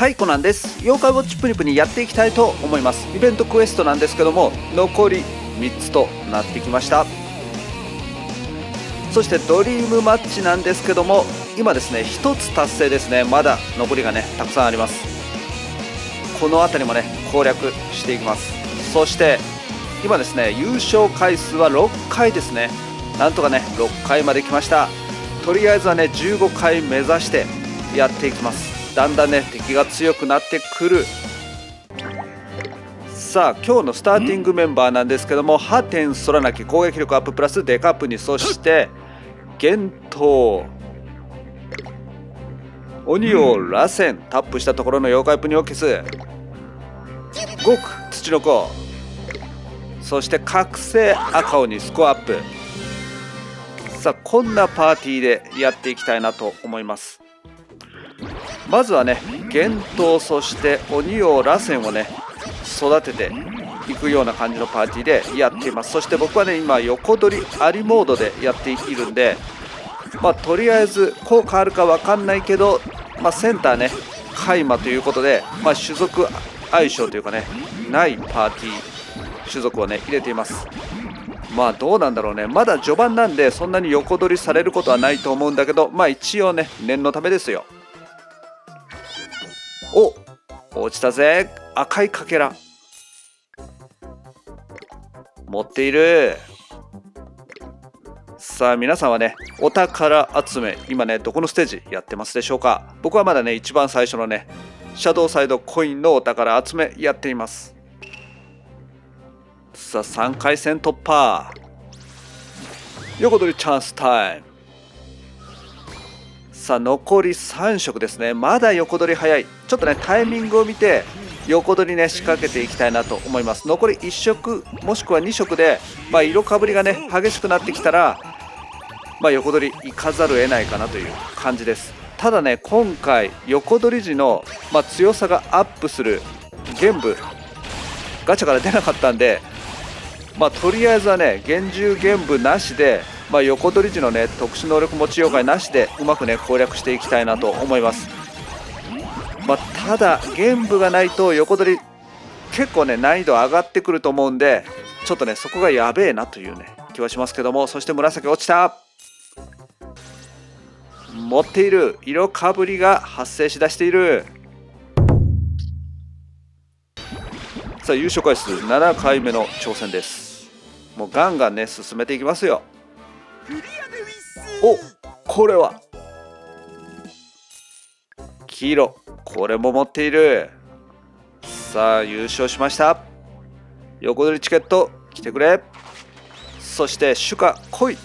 はいコナンです。妖怪ウォッチプニプニやっていきたいと思います。イベントクエストなんですけども残り3つとなってきました。そしてドリームマッチなんですけども今ですね1つ達成ですね。まだ残りがねたくさんあります。この辺りもね攻略していきます。そして今ですね優勝回数は6回ですね。なんとかね6回まで来ました。とりあえずはね15回目指してやっていきます。だんだんね敵が強くなってくる。さあ今日のスターティングメンバーなんですけども破天空なき攻撃力アッププラスデカップにそして幻冬鬼を螺旋タップしたところの妖怪プニを消す極土の子。そして覚醒赤鬼スコアアップ。さあこんなパーティーでやっていきたいなと思います。まずはね幻冬そして鬼王螺旋をね育てていくような感じのパーティーでやっています。そして僕はね今横取りありモードでやっているんでまあとりあえず効果あるか分かんないけど、まあ、センターね海馬ということで、まあ、種族相性というかねないパーティー種族をね入れています。まあどうなんだろうね。まだ序盤なんでそんなに横取りされることはないと思うんだけどまあ一応ね念のためですよ。お落ちたぜ。赤いかけら。持っている。さあ皆さんはねお宝集め今ねどこのステージやってますでしょうか。僕はまだね一番最初のねシャドウサイドコインのお宝集めやっています。さあ3回戦突破。横取りチャンスタイム。さあ残り3色ですね。まだ横取り早い。ちょっとねタイミングを見て横取りね仕掛けていきたいなと思います。残り1色もしくは2色で、まあ、色かぶりがね激しくなってきたら、まあ、横取り行かざるを得ないかなという感じです。ただね今回横取り時の、まあ、強さがアップする玄武ガチャから出なかったんでまあとりあえずはね厳重玄武なしでまあ、横取り時のね特殊能力持ち妖怪なしでうまくね攻略していきたいなと思います、まあ、ただ玄武がないと横取り結構ね難易度上がってくると思うんでちょっとねそこがやべえなというね気はしますけどもそして紫落ちた。持っている色かぶりが発生しだしている。さあ優勝回数7回目の挑戦です。もうガンガンね進めていきますよ。おこれは。黄色これも持っている。さあ優勝しました。横取りチケット来てくれ。そして主家来い。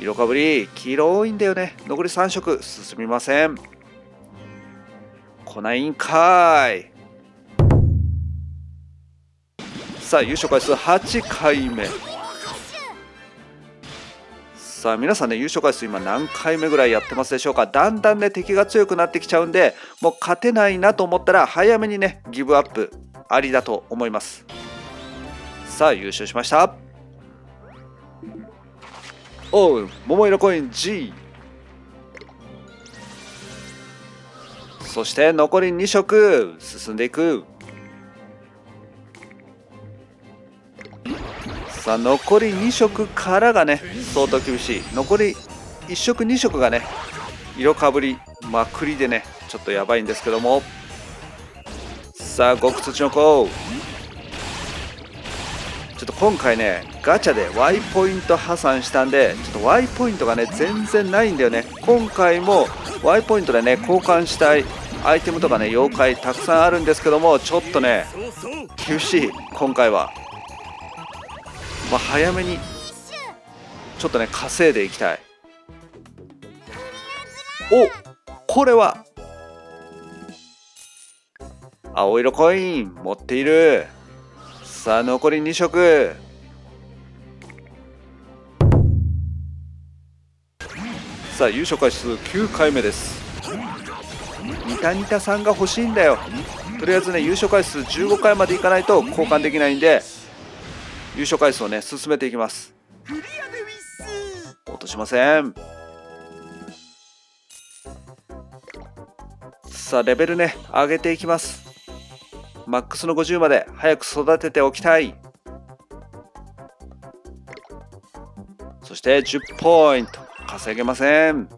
色かぶり黄色多いんだよね。残り3色進みません。来ないんかい。さあ優勝回数8回目。さあ皆さんね優勝回数今何回目ぐらいやってますでしょうか？だんだんね敵が強くなってきちゃうんでもう勝てないなと思ったら早めにねギブアップありだと思います。さあ優勝しました。おう桃色コイン G そして残り2色進んでいく。さあ残り2色からがね相当厳しい。残り1色2色がね色かぶりまくりでねちょっとやばいんですけども。さあ極土の子。ちょっと今回ねガチャで Y ポイント破産したんでちょっと Y ポイントがね全然ないんだよね。今回も Y ポイントでね交換したいアイテムとかね妖怪たくさんあるんですけどもちょっとね厳しい。今回は。まあ、早めにちょっとね稼いでいきたい。おこれは青色コイン持っている。さあ残り2色。さあ優勝回数9回目です。ニタニタさんが欲しいんだよ。とりあえずね優勝回数15回までいかないと交換できないんで優勝回数をね進めていきます。落としません。さあレベルね上げていきます。マックスの50まで早く育てておきたい。そして10ポイント稼げません。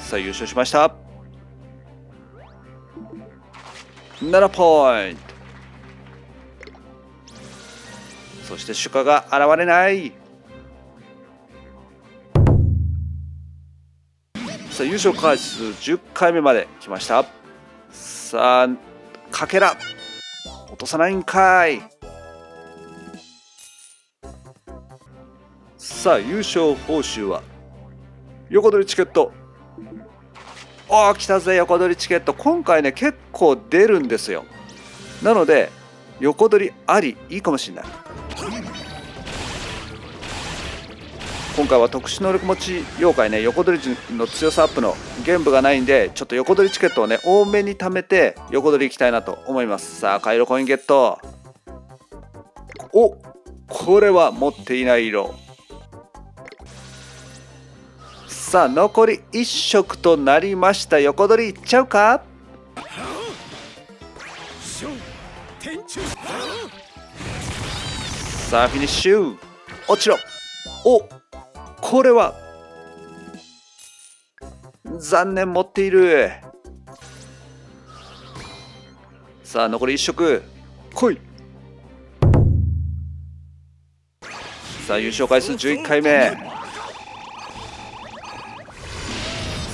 さあ優勝しました。7ポイント。そして主家が現れない。さあ優勝回数10回目まで来ました。さあかけら落とさないんかい。さあ優勝報酬は横取りチケット。ああ来たぜ横取りチケット。今回ね結構出るんですよ。なので横取りありいいかもしれない。回は特殊能力持ち妖怪ね横取りの強さアップの玄武がないんでちょっと横取りチケットをね多めに貯めて横取り行きたいなと思います。さあ回路コインゲット。おこれは持っていない色。さあ残り1色となりました。横取りいっちゃうか？さあフィニッシュ。落ちろ。おこれは。残念持っている。さあ残り1色。来い。さあ優勝回数11回目。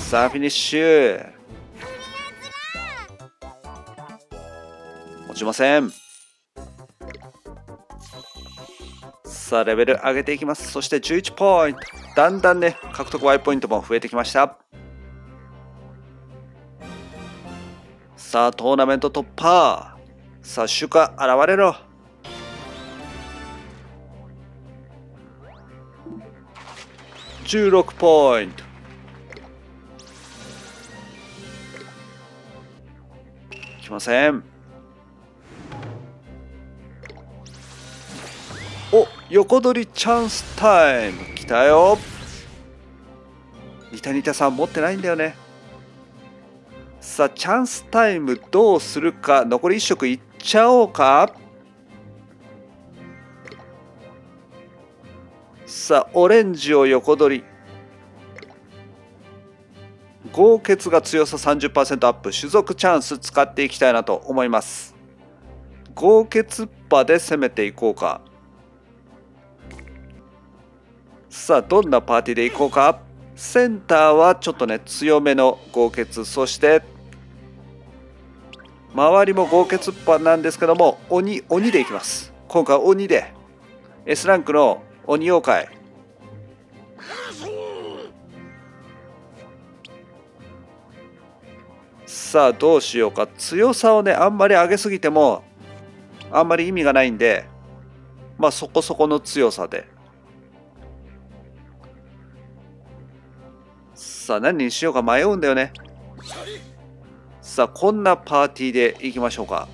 さあフィニッシュ。落ちませんさあレベル上げていきます。そして11ポイント。だんだんね獲得 Y ポイントも増えてきました。さあトーナメント突破。さあ主家現れろ。16ポイント。きません。横取りチャンスタイム。来たよ。ニタニタさん持ってないんだよね。さあチャンスタイムどうするか。残り1色いっちゃおうか。さあオレンジを横取り。豪傑が強さ30%アップ。種族チャンス使っていきたいなと思います。豪傑馬で攻めていこうか。さあどんなパーティーでいこうか？センターはちょっとね強めの豪傑。そして周りも豪傑っぱなんですけども鬼鬼でいきます。今回鬼で S ランクの鬼妖怪。さあどうしようか。強さをねあんまり上げすぎてもあんまり意味がないんでまあそこそこの強さで。さあ何にしようか迷うんだよね。さあこんなパーティーでいきましょうか。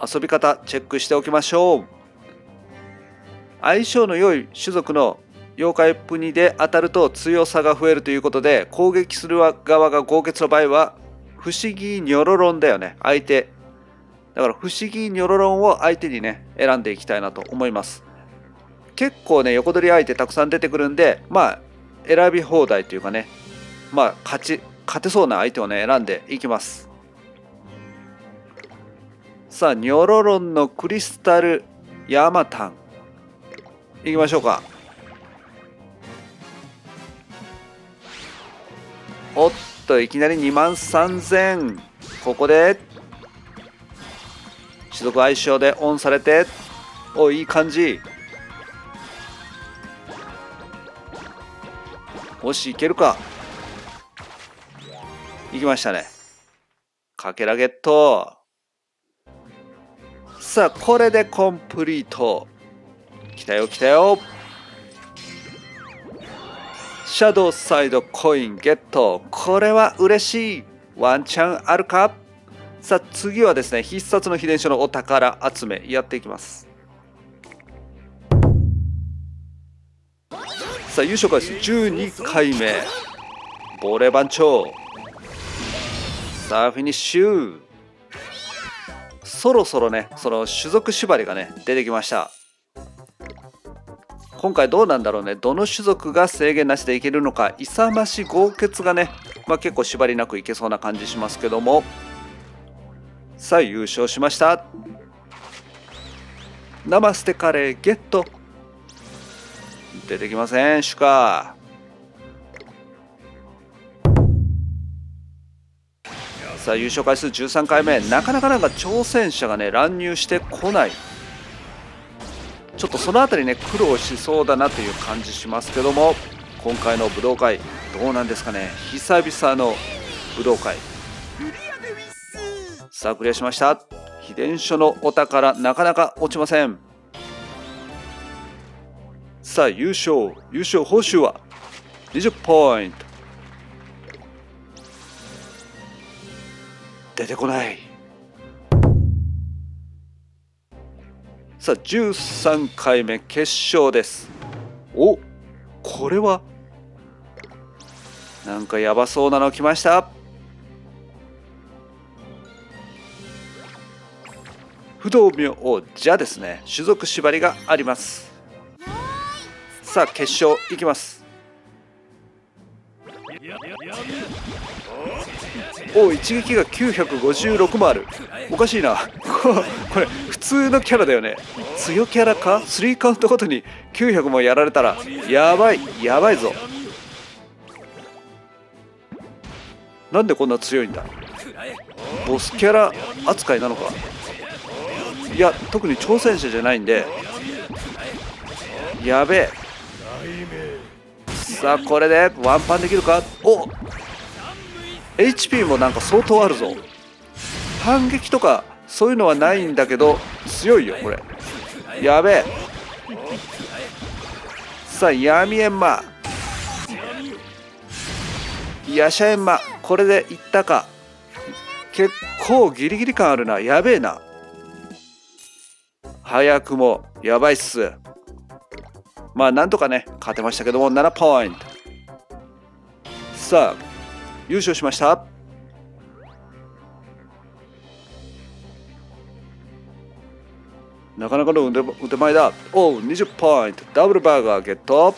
遊び方チェックしておきましょう。相性の良い種族の妖怪プニで当たると強さが増えるということで攻撃する側が豪傑の場合は不思議ニョロロンだよね。相手。だから不思議ニョロロンを相手にね選んでいきたいなと思います。結構ね横取り相手たくさん出てくるんでまあ選び放題というかねまあ勝ち勝てそうな相手をね選んでいきます。さあニョロロンのクリスタルヤマタン。いきましょうか。おっといきなり2万3000ここで。種族相性でオンされて。おいい感じ。もしいけるか。いきましたね。かけらゲット。さあこれでコンプリート。きたよきたよ。シャドウサイドコインゲット。これは嬉しい。ワンチャンあるか？さあ次はですね必殺の秘伝書のお宝集めやっていきます。さあ優勝回数12回目。亡霊番長。さあフィニッシュ。そろそろねその種族縛りがね出てきました。今回どうなんだろうね。どの種族が制限なしでいけるのか。勇まし豪傑がね、まあ、結構縛りなくいけそうな感じしますけども。さあ優勝しました。生ステカレーゲット。出てきませんシュカ。さあ優勝回数13回目。なかなかなんか挑戦者がね乱入してこない。ちょっとその辺りね苦労しそうだなという感じしますけども今回の武道会どうなんですかね。久々の武道会。さあクリアしました。秘伝書のお宝なかなか落ちません。さあ優勝優勝報酬は？20ポイント。出てこない。さあ13回目決勝です。おこれは？なんかやばそうなの来ました。不動明王じゃですね。種族縛りがあります。さあ決勝いきます。お一撃が956もあるおかしいな。これ普通のキャラだよね。強キャラか3カウントごとに900もやられたらやばいやばいぞ。なんでこんな強いんだ？ボスキャラ扱いなのか？いや特に挑戦者じゃないんで。やべえ。さあこれでワンパンできるか？お！HP もなんか相当あるぞ。反撃とかそういうのはないんだけど強いよこれ。やべえ。さあ闇エンマ。ヤシャエンマ。これでいったか。結構ギリギリ感あるな。やべえな。早くもやばいっす。まあなんとかね勝てましたけども7ポイント。さあ優勝しました。なかなかの腕腕前だ。おう20ポイント。ダブルバーガーゲット。